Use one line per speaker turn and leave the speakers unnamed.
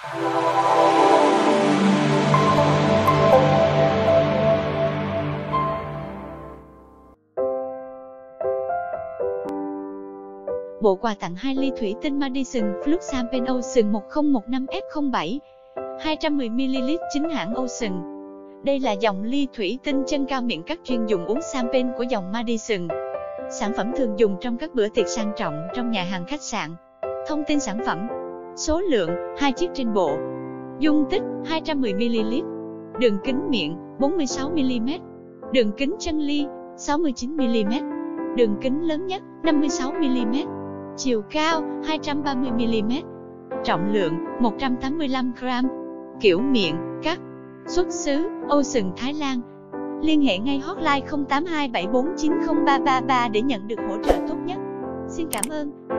Bộ quà tặng 2 ly thủy tinh Madison Flux Champagne Ocean 1015F07 210ml chính hãng Ocean. Đây là dòng ly thủy tinh chân cao miệng cắt chuyên dùng uống champagne của dòng Madison. Sản phẩm thường dùng trong các bữa tiệc sang trọng trong nhà hàng khách sạn. Thông tin sản phẩm Số lượng 2 chiếc trên bộ. Dung tích 210ml Đường kính miệng 46mm Đường kính chân ly 69mm Đường kính lớn nhất 56mm Chiều cao 230mm Trọng lượng 185g Kiểu miệng, cắt. Xuất xứ Âu sừng Thái Lan. Liên hệ ngay hotline 0827490333 để nhận được hỗ trợ tốt nhất. Xin cảm ơn.